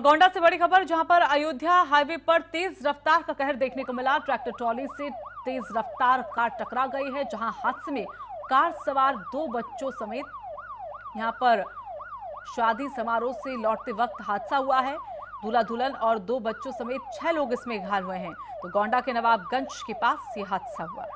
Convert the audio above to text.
गोंडा से बड़ी खबर, जहाँ पर अयोध्या हाईवे पर तेज रफ्तार का कहर देखने को मिला। ट्रैक्टर ट्रॉली से तेज रफ्तार कार टकरा गई है, जहाँ हादसे में कार सवार दो बच्चों समेत यहाँ पर शादी समारोह से लौटते वक्त हादसा हुआ है। दूल्हा दुल्हन और दो बच्चों समेत छह लोग इसमें घायल हुए हैं। तो गोंडा के नवाबगंज के पास ये हादसा हुआ।